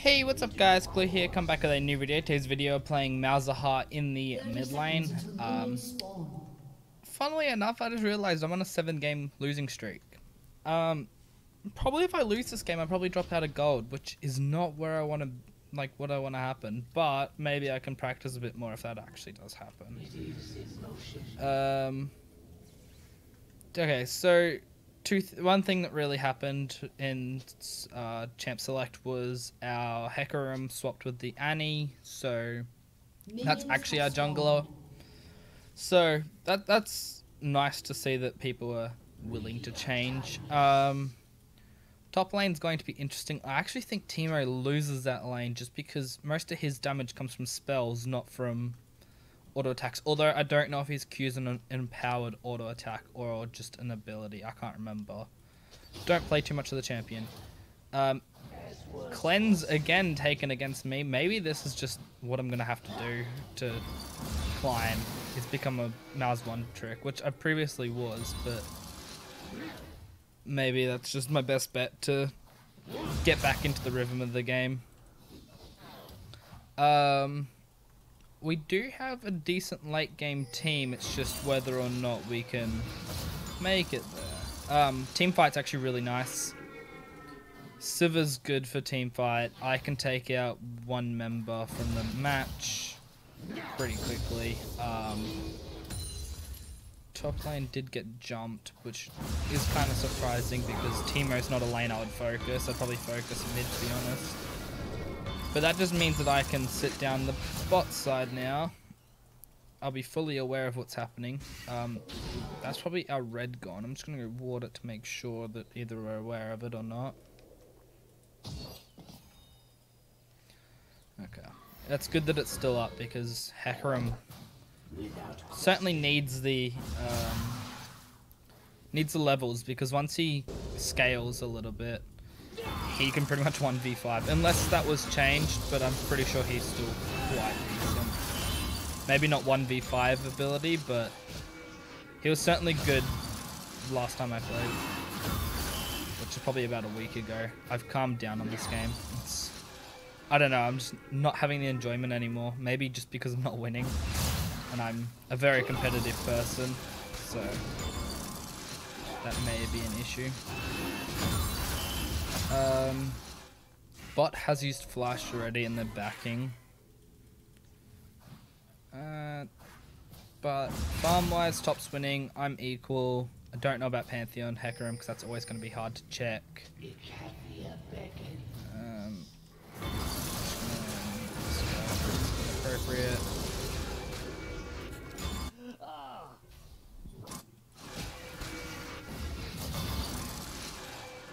Hey, what's up guys? Clue here, come back with a new video. Today's video playing Malzahar in the mid lane. Um, funnily enough, I just realized I'm on a 7 game losing streak. Um, probably if I lose this game, I'll probably drop out of gold, which is not where I want to, like, what I want to happen. But maybe I can practice a bit more if that actually does happen. Um, okay, so two th one thing that really happened in uh, Champ Select was our Hecarim swapped with the Annie, so that's actually our jungler. So that that's nice to see that people are willing to change. Um, top lane's going to be interesting. I actually think Teemo loses that lane just because most of his damage comes from spells, not from auto attacks. Although I don't know if Q is an empowered auto attack or just an ability. I can't remember. Don't play too much of the champion. Um, cleanse again taken against me. Maybe this is just what I'm gonna have to do to climb. It's become a Malz one trick, which I previously was, but maybe that's just my best bet to get back into the rhythm of the game. Um, we do have a decent late game team. It's just whether or not we can make it there. Um, team fight's actually really nice. Sivir's good for team fight. I can take out one member from the match pretty quickly. Um, top lane did get jumped, which is kind of surprising because Teemo's not a lane I would focus. I'd probably focus mid to be honest. But that just means that I can sit down the bot side now. I'll be fully aware of what's happening. Um, that's probably our red gone. I'm just going to reward it to make sure that either we're aware of it or not. Okay. That's good that it's still up because Hecarim certainly needs the um, needs the levels because once he scales a little bit, he can pretty much 1v5. Unless that was changed, but I'm pretty sure he's still quite decent. Maybe not 1v5 ability, but he was certainly good last time I played. Which is probably about a week ago. I've calmed down on this game. It's, I don't know, I'm just not having the enjoyment anymore. Maybe just because I'm not winning. And I'm a very competitive person, so that may be an issue. Um, bot has used flash already and they're backing. Uh, but farm-wise, top's winning. I'm equal. I don't know about Pantheon Hecarim because that's always going to be hard to check. Um, appropriate.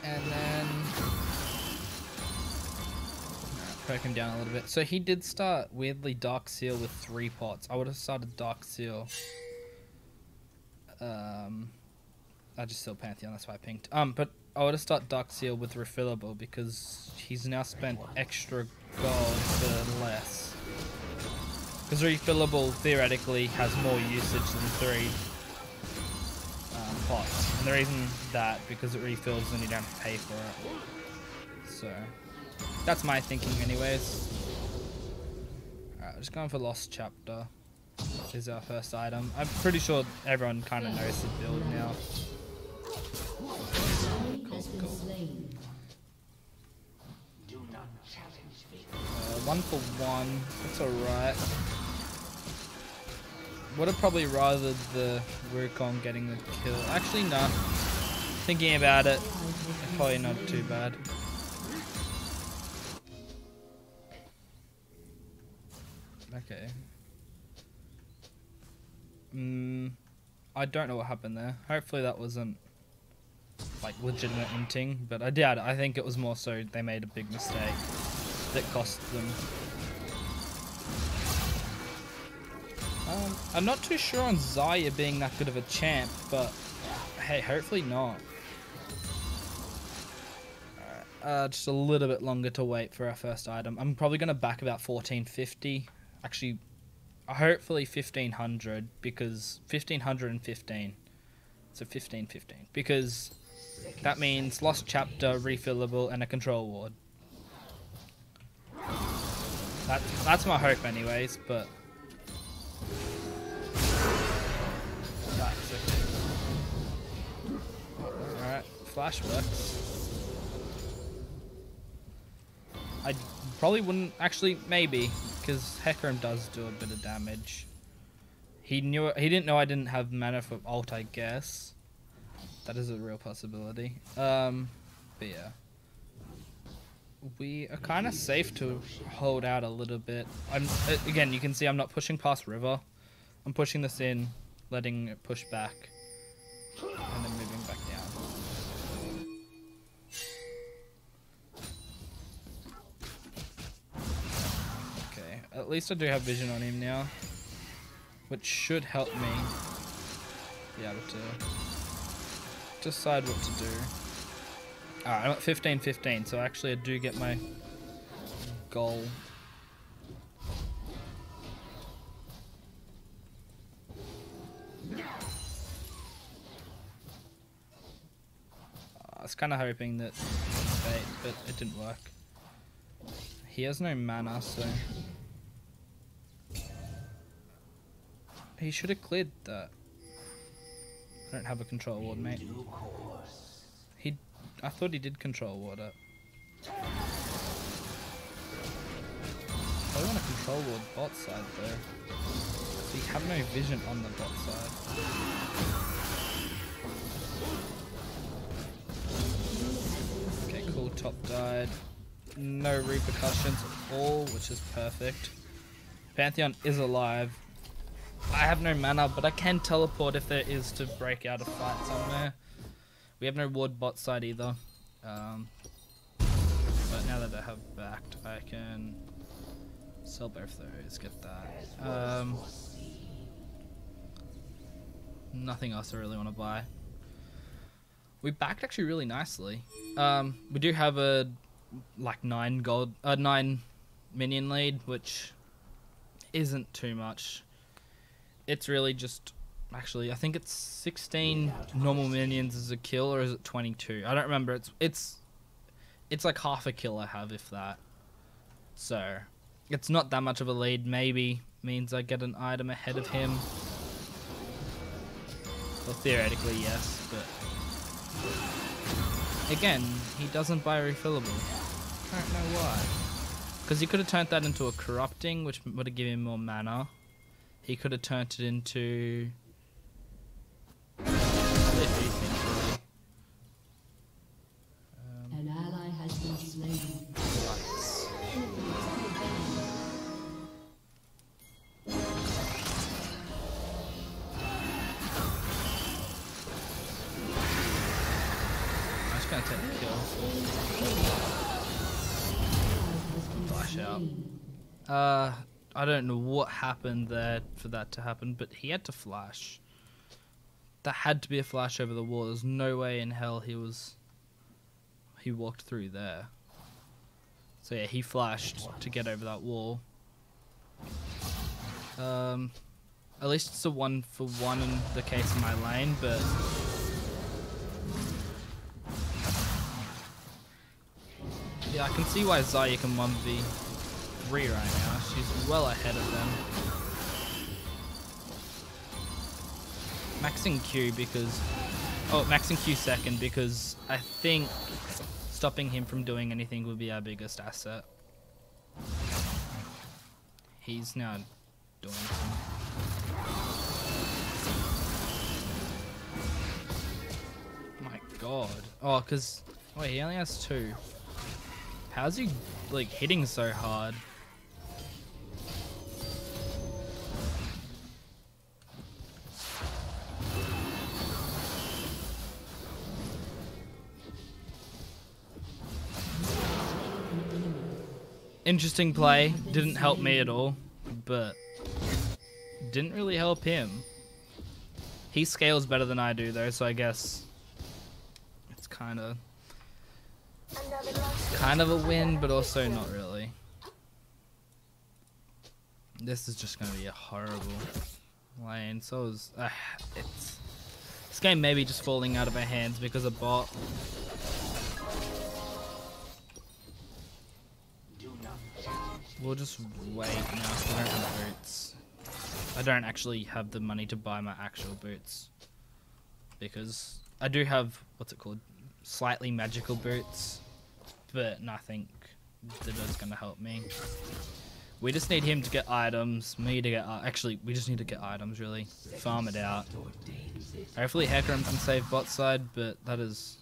And then poke him down a little bit. So he did start weirdly Dark Seal with three pots. I would have started Dark Seal. Um, I just still Pantheon, that's why I pinked. Um, but I would have started Dark Seal with refillable because he's now spent extra gold for less. Because refillable theoretically has more usage than three um, pots. And the reason that because it refills and you don't have to pay for it. So. That's my thinking anyways. Alright, just going for Lost Chapter is our first item. I'm pretty sure everyone kind of knows the build now. Cool, cool. Uh, one for one, that's alright. Would have probably rather the Wukong getting the kill. Actually, no. Thinking about it, probably not too bad. Okay. Mm, I don't know what happened there. Hopefully that wasn't like legitimate inting, but I doubt it. I think it was more so they made a big mistake that cost them. Um, I'm not too sure on Xayah being that good of a champ, but hey, hopefully not. Uh, just a little bit longer to wait for our first item. I'm probably going to back about 1450 actually hopefully 1500 because 1515 so 1515 because that means lost chapter refillable and a control ward. That's, that's my hope anyways, but... Alright, flash works. I probably wouldn't... Actually, maybe, because Hecarim does do a bit of damage. He knew he didn't know I didn't have mana for ult, I guess. That is a real possibility. Um, but yeah. We are kind of safe to hold out a little bit. I'm Again, you can see I'm not pushing past river. I'm pushing this in, letting it push back, and then moving back down. At least I do have vision on him now which should help me be able to decide what to do. Alright, I'm at 15 15, so actually I do get my goal. Ah, I was kind of hoping that fate, but it didn't work. He has no mana, so He should have cleared that. I don't have a control ward, mate. He, I thought he did control ward it. I want to control ward bot side though. We have no vision on the bot side. Okay, cool. Top died. No repercussions at all, which is perfect. Pantheon is alive. I have no mana, but I can teleport if there is to break out a fight somewhere. We have no ward bot side either. Um, but now that I have backed, I can sell both those, get that. Um, nothing else I really want to buy. We backed actually really nicely. Um, we do have a like nine gold, uh, nine minion lead, which isn't too much it's really just actually I think it's 16 normal minions as a kill or is it 22? I don't remember. It's it's it's like half a kill I have if that. So, it's not that much of a lead. Maybe means I get an item ahead of him. Well, theoretically, yes, but again, he doesn't buy refillable. I don't know why. Because he could have turned that into a corrupting, which would have given him more mana. He could have turned it into... Um, An ally has been slain. I'm just gonna take the kill. Flash out. Uh, I don't know what happened there for that to happen, but he had to flash. That had to be a flash over the wall. There's no way in hell he was. He walked through there. So yeah, he flashed to get over that wall. Um, at least it's a one for one in the case of my lane, but. Yeah, I can see why Xayah can 1v three right now. She's well ahead of them. Maxing Q because... Oh, maxing Q second because I think stopping him from doing anything would be our biggest asset. He's now doing some... My god. Oh, because... Wait, he only has two. How's he, like, hitting so hard? Interesting play. Didn't help me at all, but didn't really help him. He scales better than I do though, so I guess it's kind of kind of a win, but also not really. This is just gonna be a horrible lane. So is, uh, it's this game may be just falling out of our hands because of bot. We'll just wait now. 'cause I don't have boots. I don't actually have the money to buy my actual boots because I do have what's it called, slightly magical boots, but nothing that is gonna help me. We just need him to get items, me to get uh, actually we just need to get items really, farm it out. Hopefully Hecarim can save bot side, but that is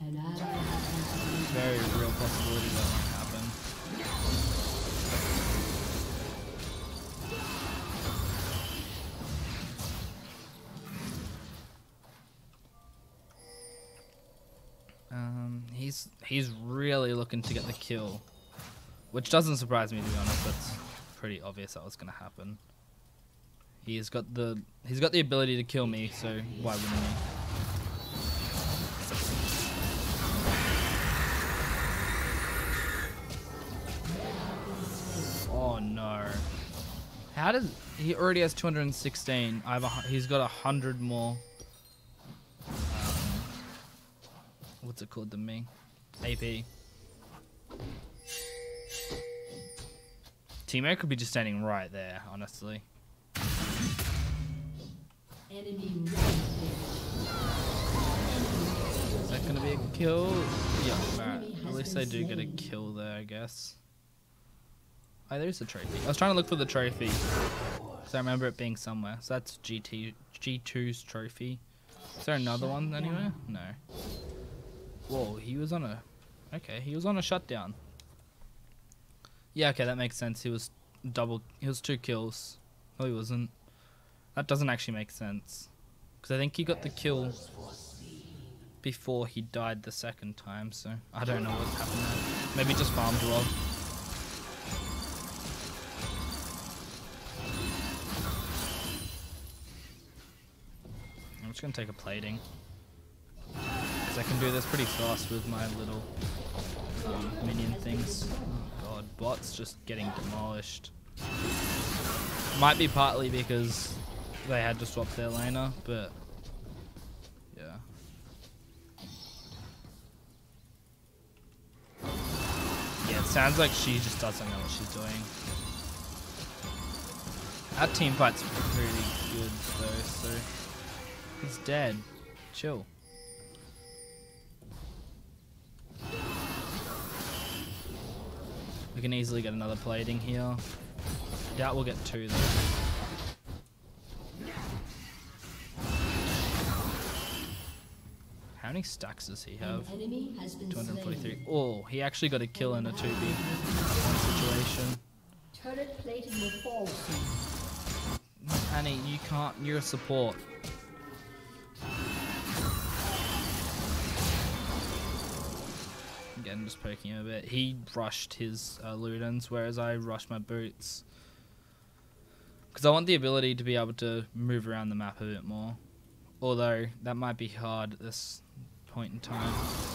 An ally has been very real possibility that he's he's really looking to get the kill, which doesn't surprise me to be honest. That's pretty obvious that was gonna happen. He's got the he's got the ability to kill me, so why wouldn't he? Oh no. How does he already has 216? I have a, he's got a hundred more. Um, what's it called than me? AP. Teemo could be just standing right there, honestly. Is that gonna be a kill? Yeah, alright. At least I do get a kill there, I guess. Oh, there's a trophy. I was trying to look for the trophy. Because I remember it being somewhere. So that's GT, G2's trophy. Is there another one anywhere? No. Whoa, he was on a... Okay, he was on a shutdown. Yeah, okay, that makes sense. He was double... He was two kills. No, he wasn't. That doesn't actually make sense. Because I think he got the kill before he died the second time, so I don't know what happened there. Maybe just farmed well. I'm just gonna take a plating. Because I can do this pretty fast with my little um, minion things. Oh god, bot's just getting demolished. Might be partly because they had to swap their laner, but yeah. Yeah, it sounds like she just doesn't know what she's doing. Our team fight's pretty good though, so he's dead. Chill. We can easily get another plating here. Doubt we'll get two though. How many stacks does he have? An enemy has been 243. Oh, he actually got a kill in a 2v situation. Turret plating will fall soon. Annie, you can't. You're a support. Just poking him a bit. He rushed his uh, Ludens, whereas I rushed my boots. Because I want the ability to be able to move around the map a bit more. Although, that might be hard at this point in time.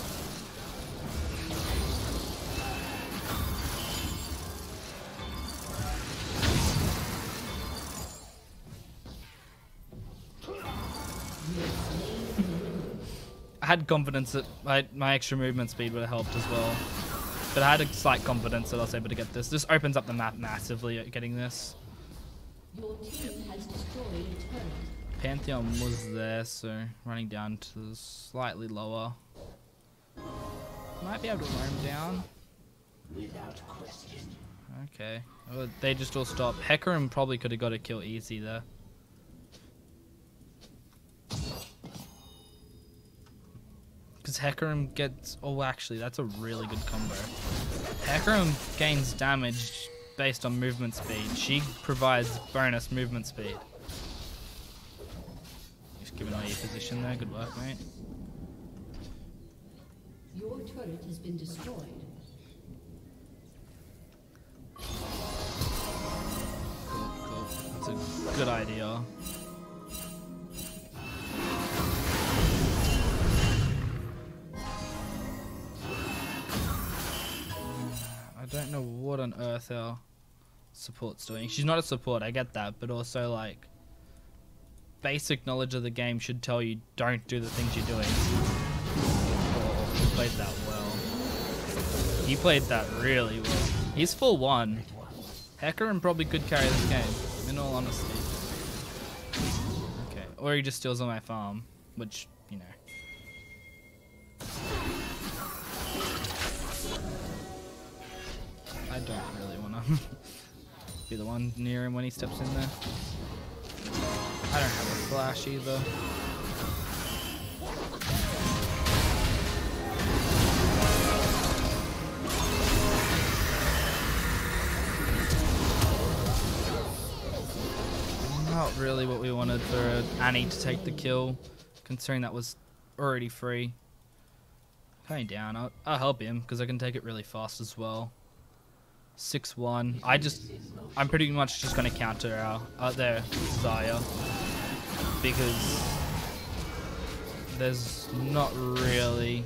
Had confidence that my, my extra movement speed would have helped as well. But I had a slight confidence that I was able to get this. This opens up the map massively at getting this. Your team has destroyed. Pantheon was there, so running down to slightly lower. Might be able to roam down. Without question. Okay. Oh, they just all stopped. Hecarim probably could have got a kill easy there. Hecarim gets... Oh, actually, that's a really good combo. Hecarim gains damage based on movement speed. She provides bonus movement speed. Just giving away your position there. Good work, mate. Your turret has been destroyed. Cool, cool. That's a good idea. Don't know what on earth our support's doing. She's not a support, I get that, but also like basic knowledge of the game should tell you don't do the things you're doing. Oh, he played that well. He played that really well. He's full one. Hecarim probably could carry this game, in all honesty. Okay, or he just steals on my farm, which, you know. I don't really want to be the one near him when he steps in there. I don't have a flash either. Not really what we wanted for Annie to take the kill, considering that was already free. Coming down, I'll, I'll help him because I can take it really fast as well. 6-1. I just, I'm pretty much just to counter out uh, their Xayah because there's not really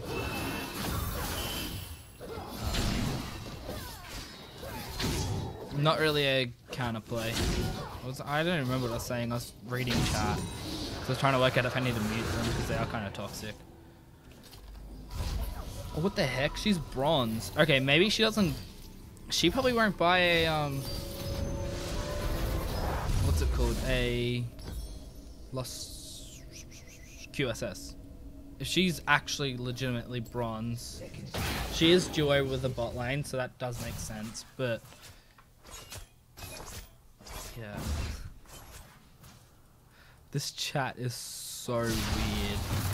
not really a counterplay. I, was, I don't remember what I was saying. I was reading chat. I was trying to work out if I need to mute them because they are kind of toxic. Oh, what the heck? She's bronze. Okay, maybe she doesn't. She probably won't buy a um. What's it called? A Lost QSS. If she's actually legitimately bronze, she is duo with the bot lane, so that does make sense. But yeah, this chat is so weird.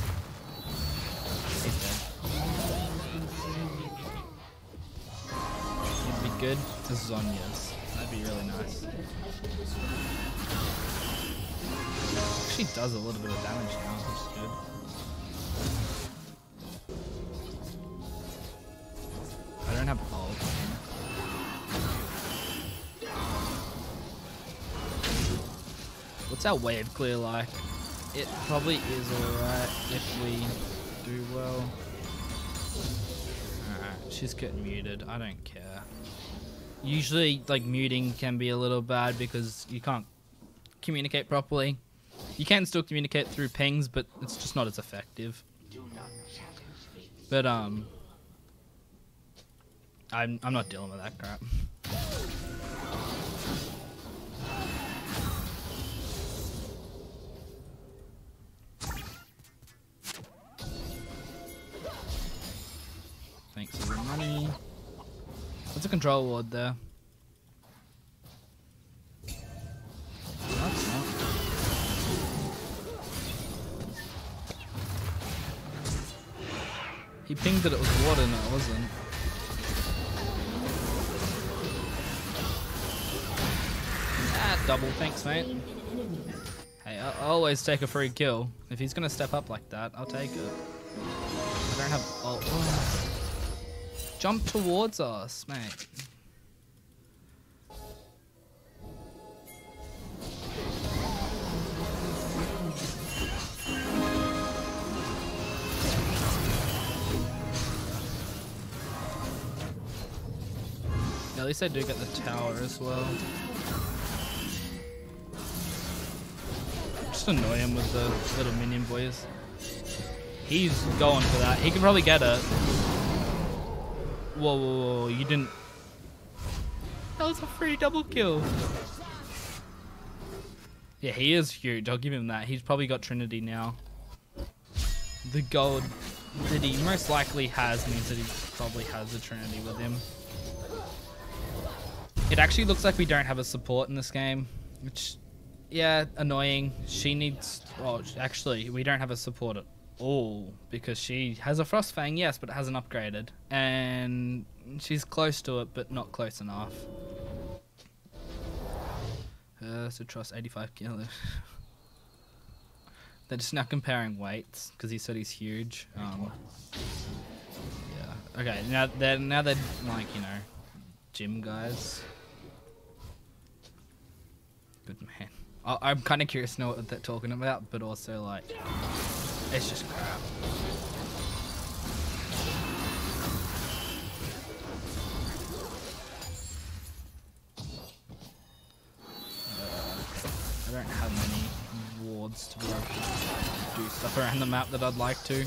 Good to Zhonya's. That'd be really nice. She does a little bit of damage now, which is good. I don't have ult. What's our wave clear like? It probably is alright if we do well. Alright, she's getting muted. I don't care. Usually, like, muting can be a little bad because you can't communicate properly. You can still communicate through pings, but it's just not as effective. But, um... I'm, I'm not dealing with that crap. A control ward there? He pinged that it was water, no it wasn't. Ah, double, thanks mate. Hey, I always take a free kill. If he's gonna step up like that, I'll take it. I don't have. Oh. Jump towards us, mate. At least I do get the tower as well. Just annoy him with the little minion boys. He's going for that. He can probably get it. Whoa, whoa, whoa, you didn't... That was a free double kill. Yeah, he is huge. I'll give him that. He's probably got Trinity now. The gold that he most likely has means that he probably has a Trinity with him. It actually looks like we don't have a support in this game, which, yeah, annoying. She needs, well, actually, we don't have a support at all because she has a Frost Fang, yes, but it hasn't upgraded. And she's close to it, but not close enough. Uh, so trust 85 kilos. They're just now comparing weights because he said he's huge. Um, yeah. Okay. Now they're now they're like you know, gym guys. Good man. I, I'm kind of curious to know what they're talking about, but also like, it's just crap. Uh, I don't have many wards to be able to do stuff around the map that I'd like to.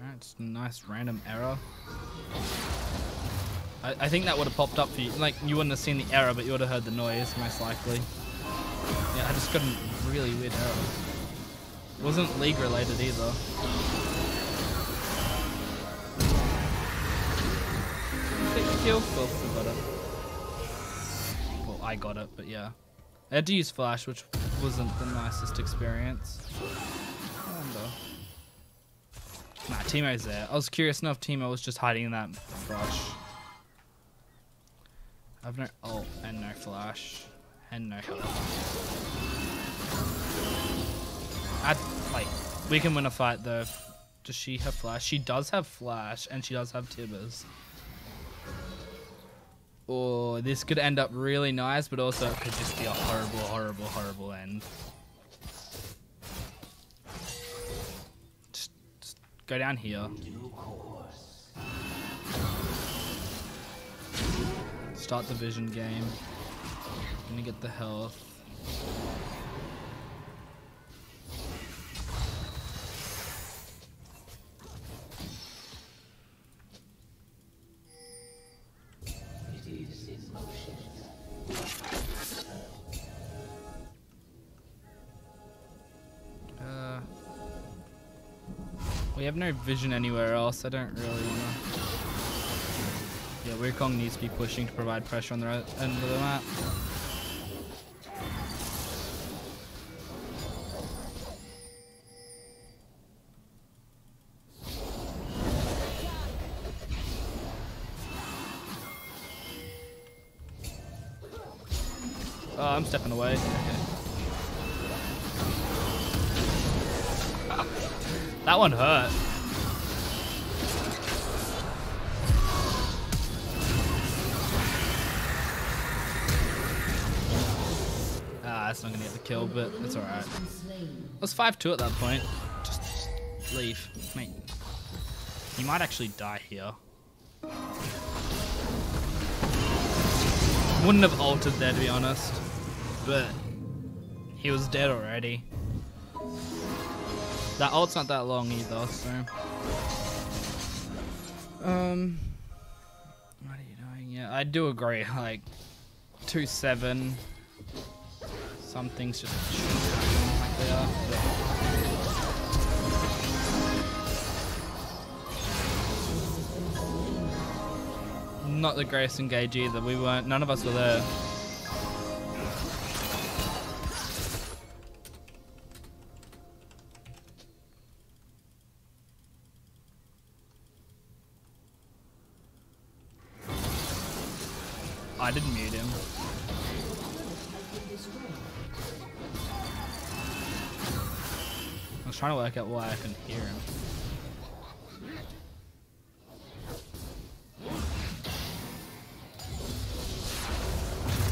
Alright, a nice Nice random error. I, I think that would have popped up for you. Like, you wouldn't have seen the error, but you would have heard the noise, most likely. Just got a really weird error. It wasn't league related either. Big kill? Well, we got it. Well, I got it, but yeah. I had to use flash, which wasn't the nicest experience. Uh, Nah, Teemo's there. I was curious enough Teemo was just hiding in that brush. I have no ult and no flash and no health. I like we can win a fight though. Does she have flash? She does have flash and she does have tibbers. Or this could end up really nice, but also it could just be a horrible, horrible, horrible end. Just go down here. Start the vision game. Gonna get the health. Uh, we have no vision anywhere else. I don't really wanna. Yeah, Wukong needs to be pushing to provide pressure on the right end of the map. Stepping away. Okay. That one hurt. Ah, that's not gonna get the kill, but it's alright. It was 5-2 at that point. Just, leave. You might actually die here. Wouldn't have altered there to be honest. But he was dead already. That ult's not that long either, so. Um. What are you doing? Yeah, I do agree. Like, 2 7. Some things just like they are. but- Not the greatest engage either. We weren't. None of us were there. Why I couldn't hear him.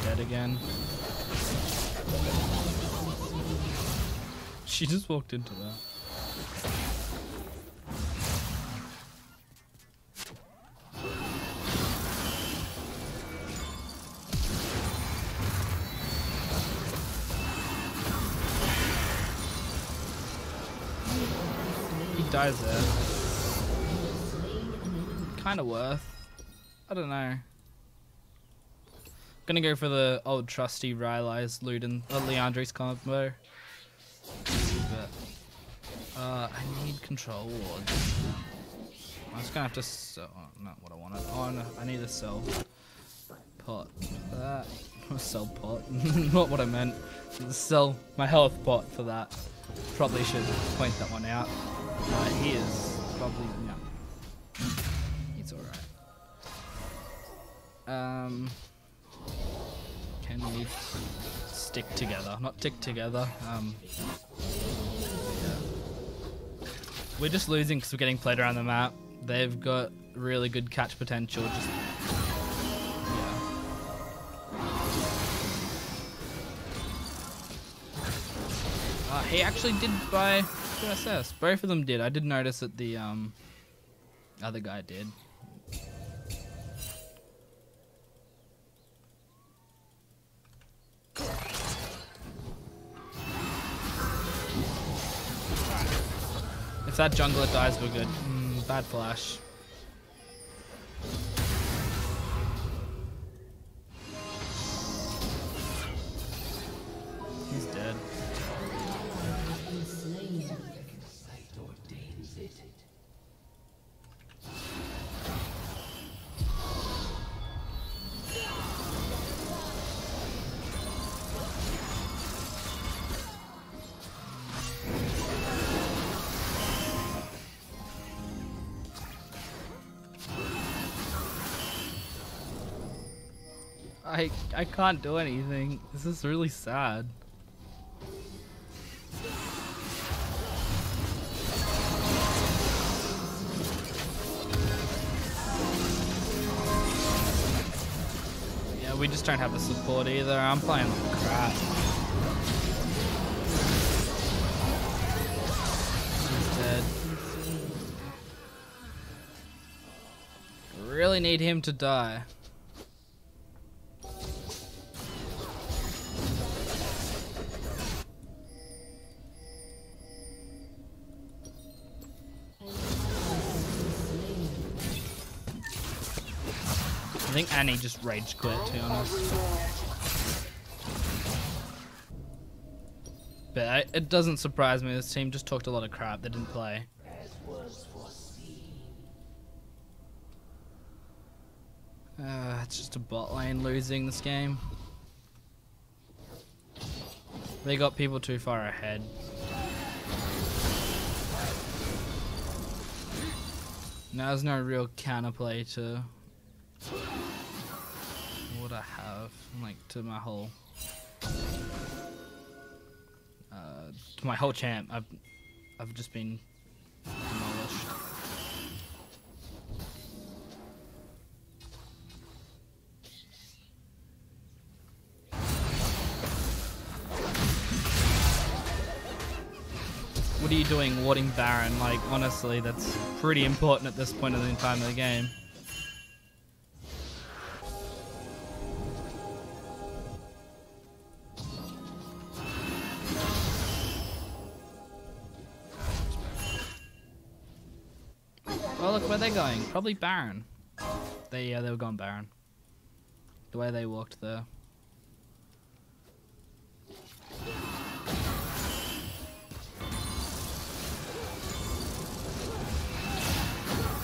Dead again. She just walked into that. Dies there. Kind of worth. I don't know. Gonna go for the old trusty Rylai's Luden, uh, Liandry's combo. But, uh, I need control wards. I'm just gonna have to sell. Oh, not what I wanted. Oh no, I need to sell pot that. sell pot. not what I meant. Sell my health pot for that. Probably should point that one out. Uh, he is probably no. He's alright. Um, can we stick together? Not tick together. Um, yeah. We're just losing because we're getting played around the map. They've got really good catch potential. Just he actually did buy QSS. Both of them did. I did notice that the um other guy did. If that jungler dies, we're good. Mm, bad flash. I can't do anything. This is really sad. Yeah, we just don't have the support either. I'm playing like crap. Really need him to die. I think Annie just rage quit, to be honest. But I, it doesn't surprise me. This team just talked a lot of crap. They didn't play. Uh, it's just a bot lane losing this game. They got people too far ahead. Now there's no real counterplay to what I have, like to my whole, uh, to my whole champ. I've, I've just been demolished. What are you doing warding Baron? Like, honestly, that's pretty important at this point in the time of the game. Probably Baron. They yeah, they were going Baron. The way they walked there.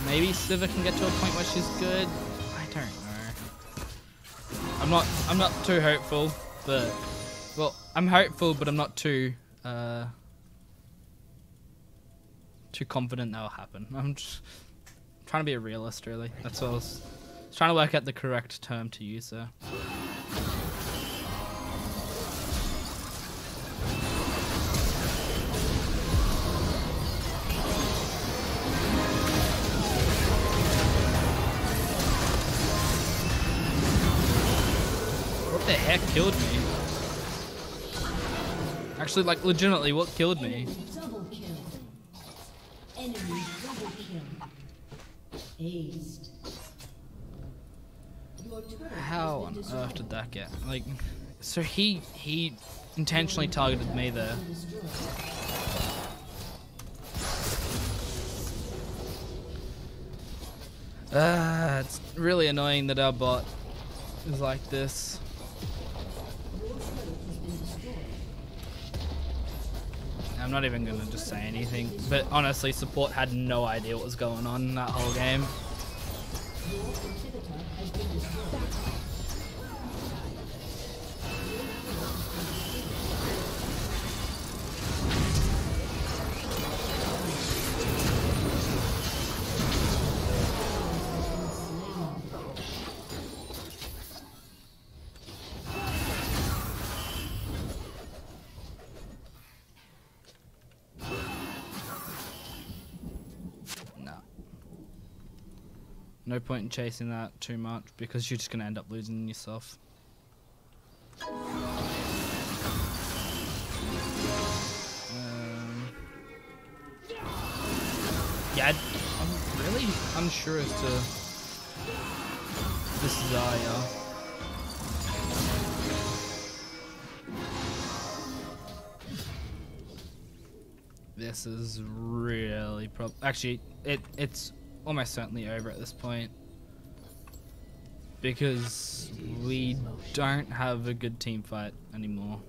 Maybe Sivir can get to a point where she's good. I don't know. I'm not. I'm not too hopeful, but well, I'm hopeful, but I'm not too uh, too confident that will happen. I'm just trying to be a realist, really. That's all. I was trying to work out the correct term to use there. What the heck killed me? Actually, like, legitimately, what killed me? Double kill. Enemy double kill. Aced. Your turret has How on earth did that get? Like, so he he intentionally targeted me there. Ah, it's really annoying that our bot is like this. I'm not even gonna just say anything, but honestly, support had no idea what was going on in that whole game. No point in chasing that too much because you're just gonna end up losing yourself. Um, yeah, I'm really unsure as to this is Xayah. this is really prob. Actually, it it's almost certainly over at this point because we don't have a good team fight anymore.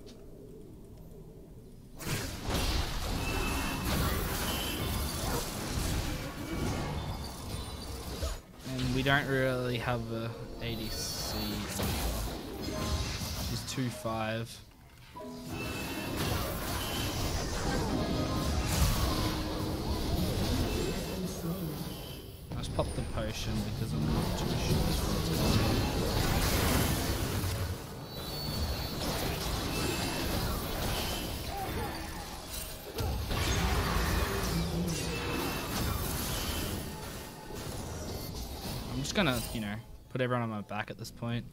And we don't really have a ADC. She's 2-5. Popped the potion because I'm not too sure. I'm just gonna, you know, put everyone on my back at this point.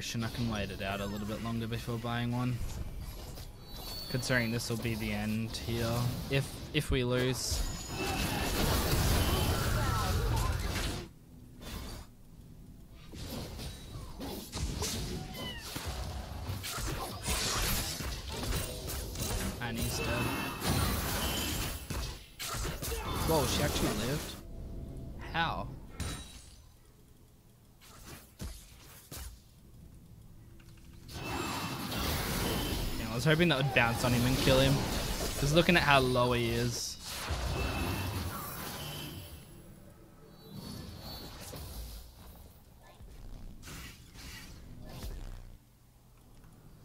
I can wait it out a little bit longer before buying one. Considering this will be the end here. If if we lose. Was hoping that would bounce on him and kill him. Just looking at how low he is.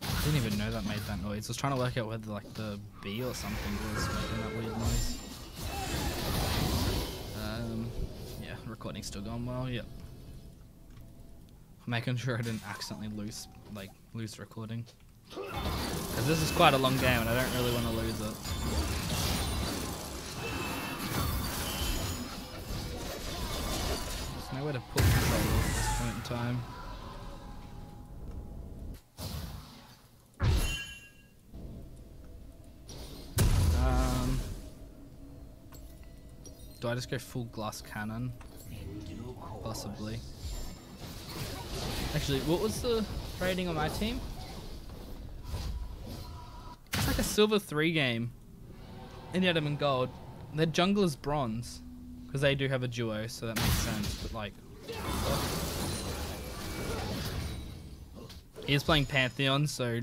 I didn't even know that made that noise. I was trying to work out whether like the bee or something was making that weird noise. Um, yeah, recording's still going well. Yep. Making sure I didn't accidentally lose like lose recording. Because this is quite a long game and I don't really want to lose it. There's nowhere to put controller at this point in time. Um, do I just go full glass cannon? Possibly. Actually, what was the rating on my team? Like a silver three game. And yet I'm in gold. Their jungle is bronze. Because they do have a duo, so that makes sense. But like? He is playing Pantheon, so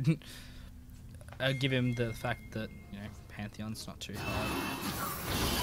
I'll give him the fact that, you know, Pantheon's not too hard.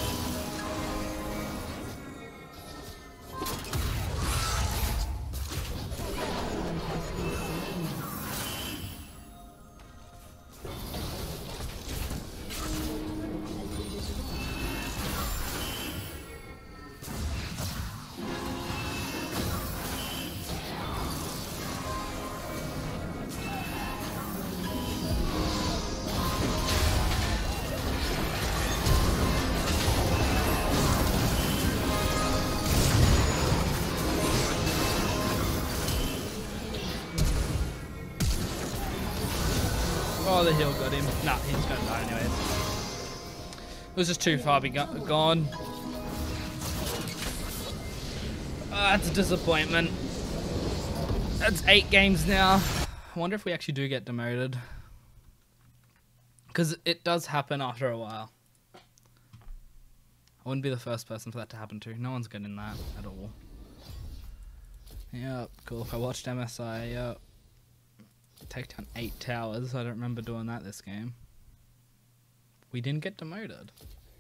Was just too far be go gone. Ah, that's a disappointment. That's eight games now. I wonder if we actually do get demoted. Because it does happen after a while. I wouldn't be the first person for that to happen to. No one's getting that at all. Yep, cool. I watched MSI, yep. Take down eight towers. I don't remember doing that this game. We didn't get demoted.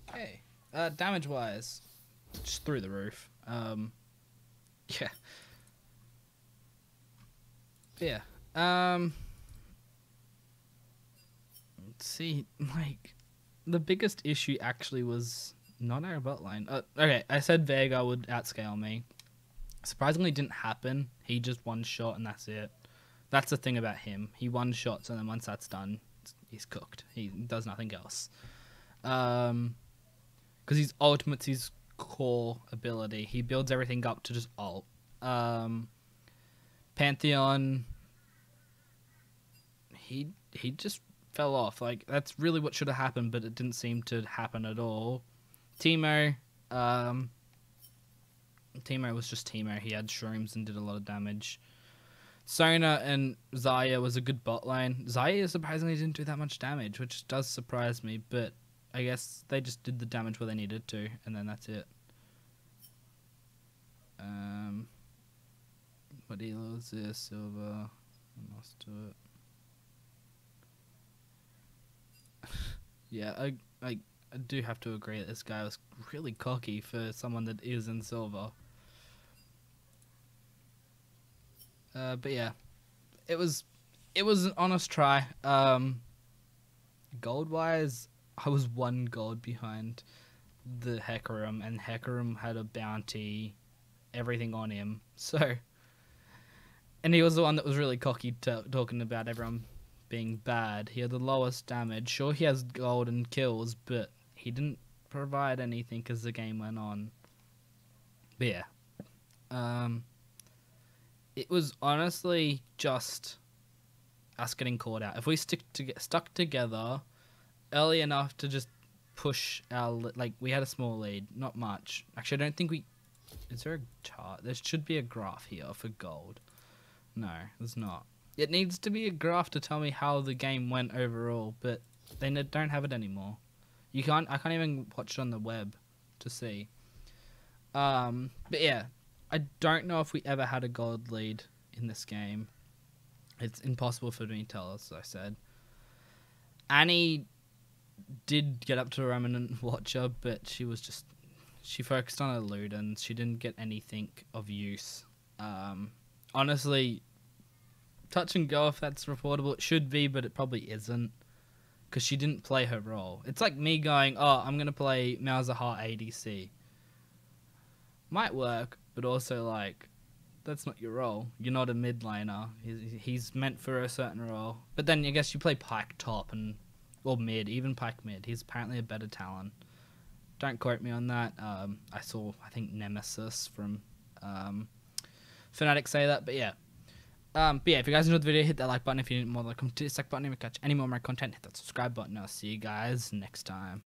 Okay. Uh, damage wise, just through the roof. Um, yeah. Yeah. Um. Let's see, like, the biggest issue actually was not our bot line. Uh, okay, I said Veigar would outscale me. Surprisingly, didn't happen. He just one shot and that's it. That's the thing about him. He one shots and then once that's done, he's cooked. He does nothing else. Um, because his ultimate's his core ability. He builds everything up to just ult. Um, Pantheon. He he just fell off. Like that's really what should have happened, but it didn't seem to happen at all. Teemo, um, Teemo was just Teemo. He had shrooms and did a lot of damage. Sona and Xayah was a good bot lane. Xayah surprisingly didn't do that much damage, which does surprise me, but I guess they just did the damage where they needed to, and then that's it. Um, what elo is this? Silver. I lost to it. yeah, I, I I do have to agree that this guy was really cocky for someone that is in silver. Uh, but yeah, it was it was an honest try. Um, gold wise, I was one gold behind the Hecarim, and Hecarim had a bounty, everything on him. So, and he was the one that was really cocky, talking about everyone being bad. He had the lowest damage. Sure, he has gold and kills, but he didn't provide anything as the game went on. But yeah, um, it was honestly just us getting caught out. If we stick to get stuck together early enough to just push our li- like we had a small lead, not much. Actually, I don't think we. Is there a chart? There should be a graph here for gold. No, there's not. It needs to be a graph to tell me how the game went overall, but they don't have it anymore. You can't. I can't even watch it on the web to see. Um, but yeah, I don't know if we ever had a gold lead in this game. It's impossible for me to tell, as I said. Annie did get up to a Remnant Watcher, but she was just she focused on her loot and she didn't get anything of use. Um, honestly, touch and go if that's reportable, it should be, but it probably isn't because she didn't play her role. It's like me going, "Oh, I'm gonna play Malzahar ADC." Might work, but also like that's not your role. You're not a mid laner. He's, he's meant for a certain role. But then I guess you play Pyke top and or mid, even Pyke mid. He's apparently a better talent. Don't quote me on that. Um, I saw I think Nemesis from um, Fnatic say that, but yeah. Um, but yeah, if you guys enjoyed the video, hit that like button. If you need more, like, dislike button. If you catch any more of my content, hit that subscribe button. I'll see you guys next time.